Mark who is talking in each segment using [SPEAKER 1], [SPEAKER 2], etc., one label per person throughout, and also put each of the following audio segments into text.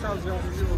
[SPEAKER 1] 上次 а з у я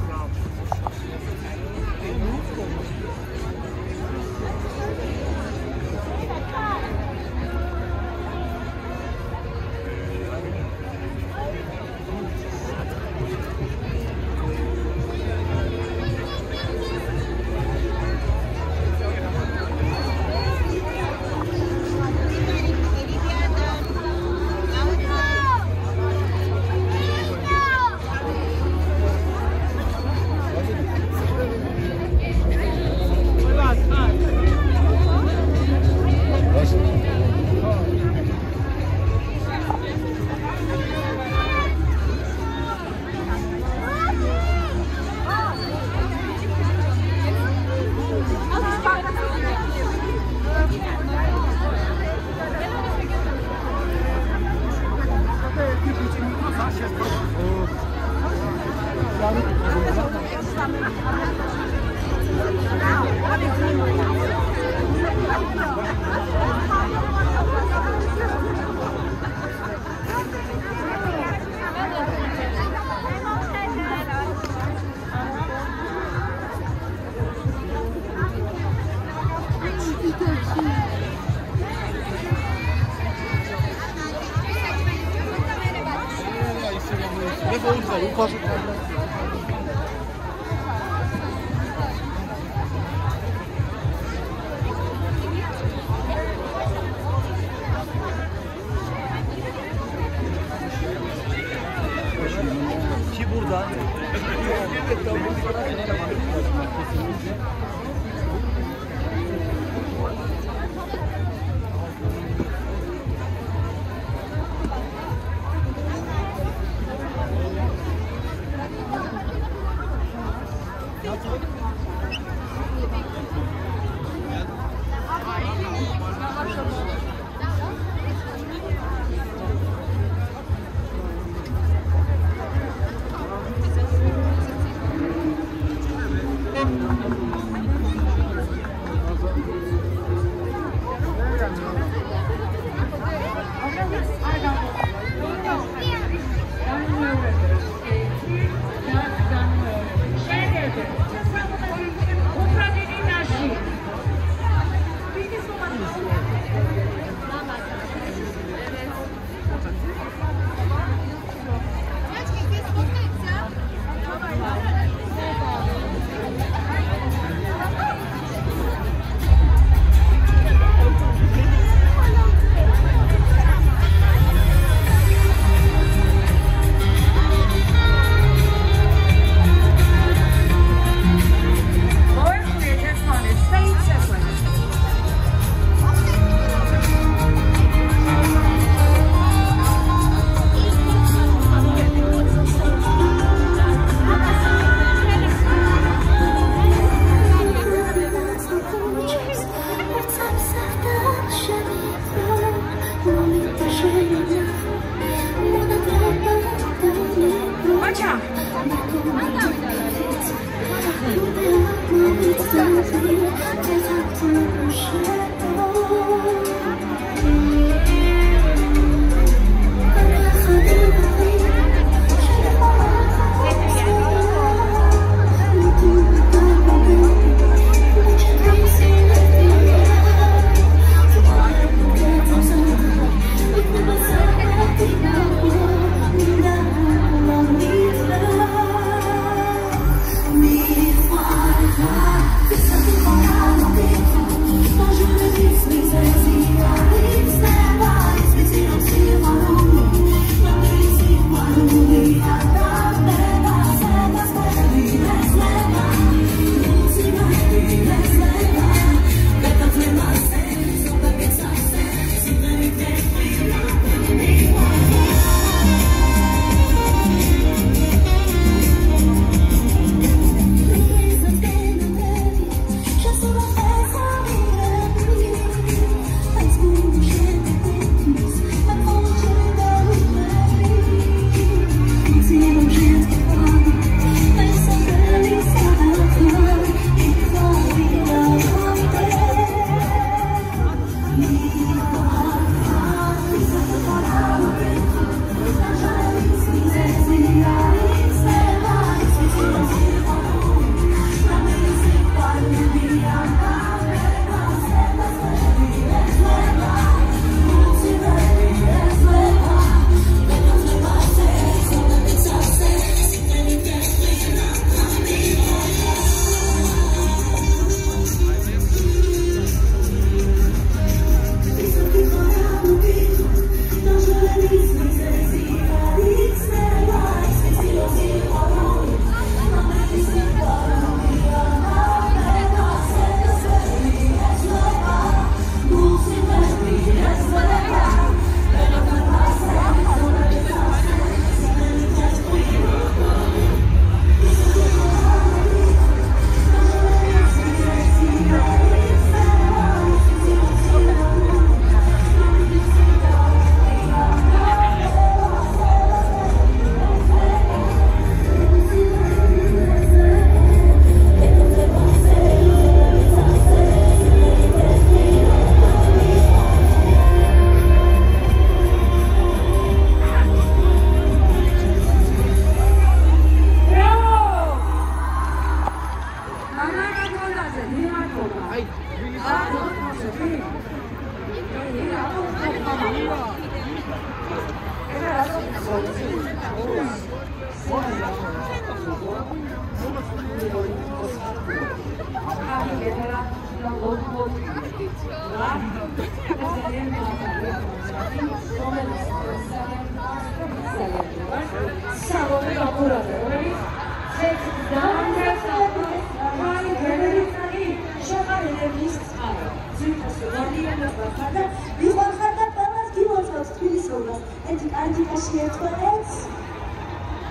[SPEAKER 1] השניות בארץ?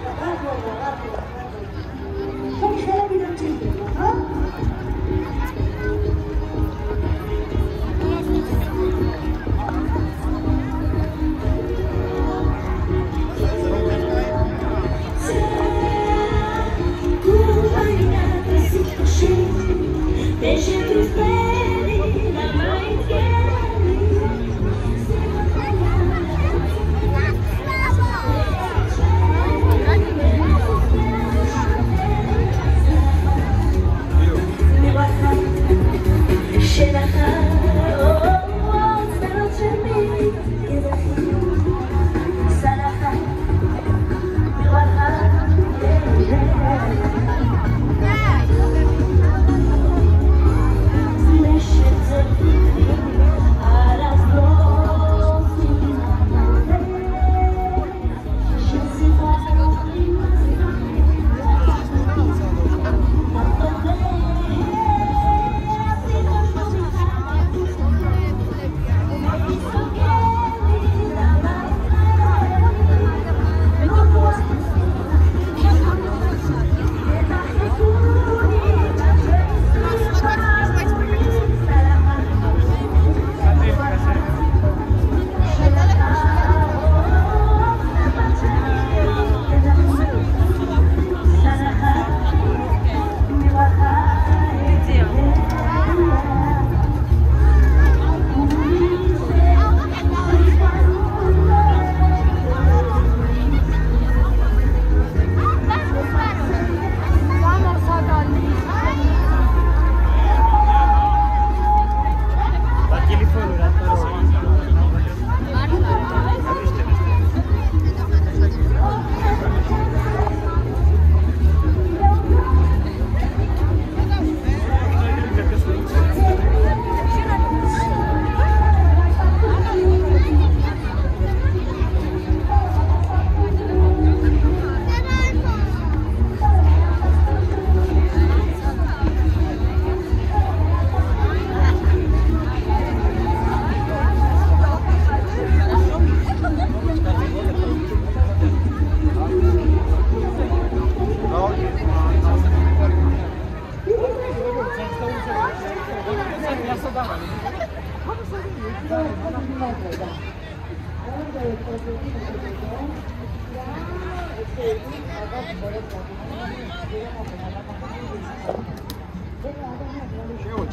[SPEAKER 1] למדנו, למדנו, למדנו.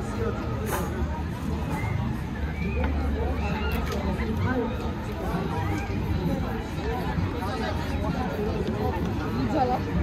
[SPEAKER 1] 你再来。